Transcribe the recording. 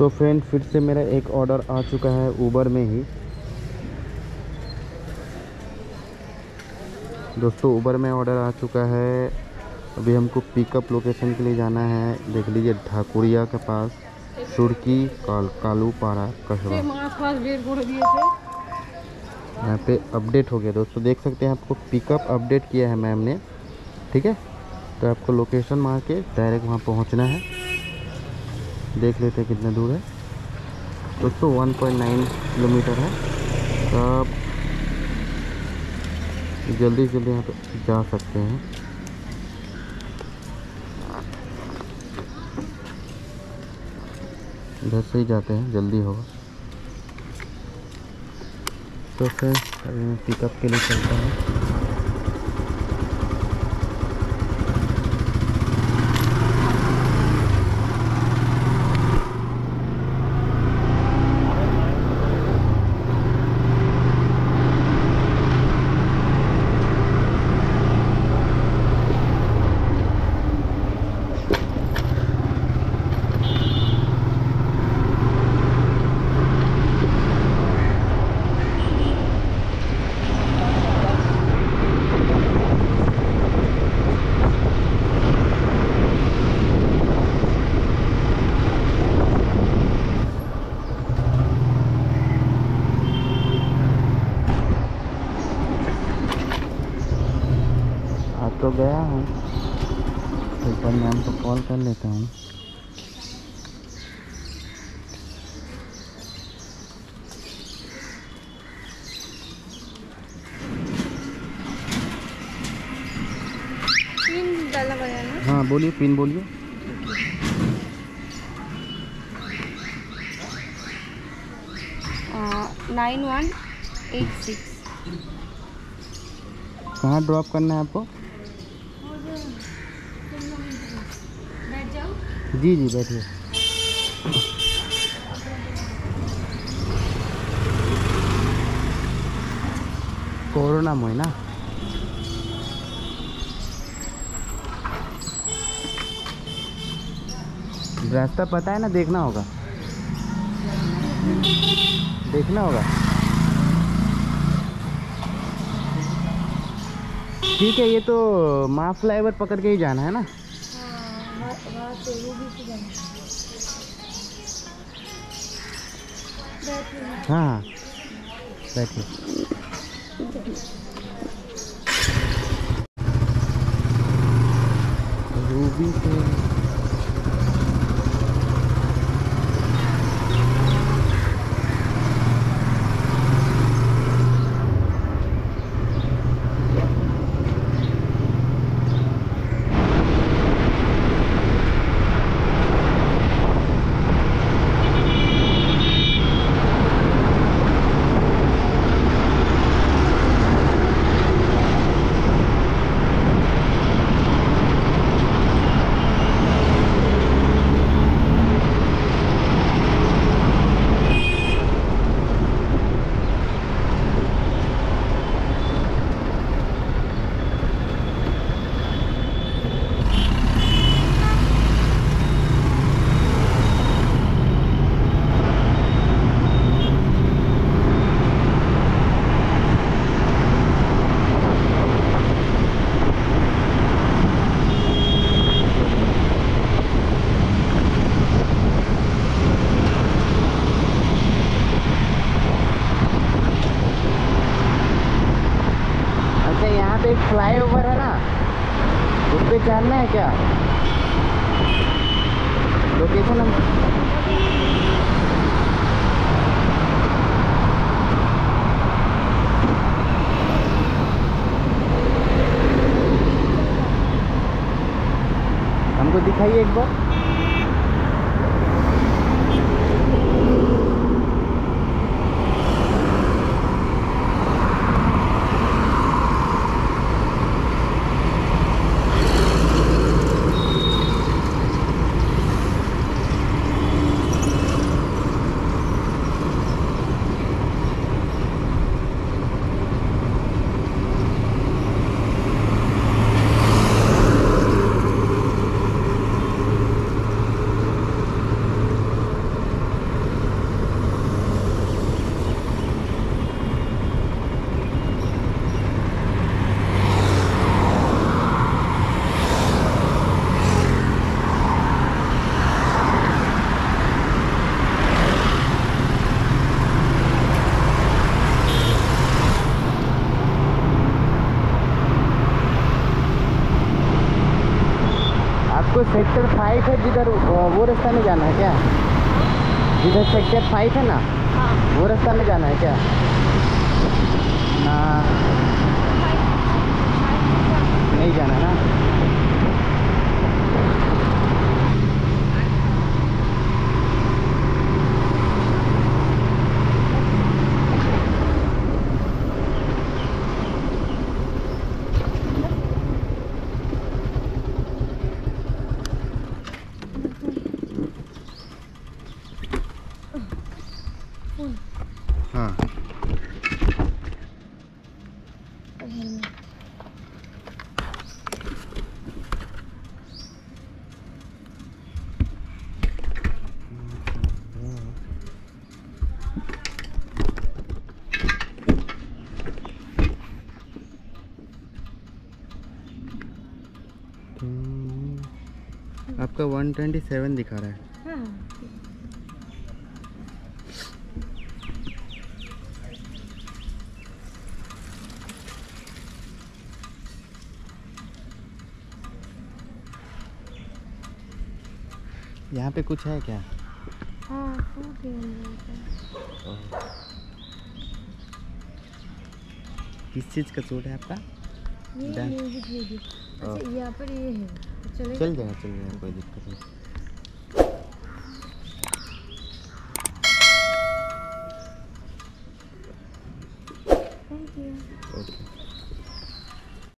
तो फ्रेंड फिर से मेरा एक ऑर्डर आ चुका है ऊबर में ही। दोस्तों ऊबर में ऑर्डर आ चुका है। अभी हमको पिकअप लोकेशन के लिए जाना है। देख लीजिए ढाकुरिया के पास सुरकी काल कालू पारा कस्बा यहाँ पे अपडेट हो गया। दोस्तों देख सकते हैं आपको पिकअप अपडेट किया है मैम ने। ठीक है? तो आपको लोकेशन मार के डायरेक्ट वहाँ पहुँचना है। देख लेते हैं कितना दूर है। दोस्तों 1.9 किलोमीटर है। आप जल्दी जल्दी यहाँ पे जा सकते हैं। इधर से ही जाते हैं, जल्दी होगा। तो फिर अभी मैं पिकअप के लिए चलता हूँ आ तो गया हूँ। एक बार मैम को कॉल कर लेता हूँ। हाँ बोलिए पिन बोलिए। Nine one eight six. कहाँ ड्रॉप करना है आपको? जी जी, बैठिए। कोरोना में ना रास्ता पता है ना, देखना होगा। देखना होगा। ठीक है, ये तो माँ फ्लाईवर पकड़ के ही जाना है ना? हाँ। हाँ बैठिए रूबी से अच्छा यहाँ पे एक फ्लाईओवर है ना उस पर चढ़ना है क्या? लोकेशन हम हमको दिखाइए एक बार। फाइव है जिधर वो वो रास्ता में जाना है क्या? जिधर सेक्टर फाइव है ना हाँ। वो रास्ता में जाना है क्या? ना नहीं जाना है ना हाँ। आपका 127 दिखा रहा है। हाँ। यहाँ पे कुछ है क्या? हाँ। किस चीज़ का सूट है आपका? ये। अच्छा यहाँ पर ये है। चलेगा चल जाएगा चल जाएगा कोई दिक्कत नहीं। ओके।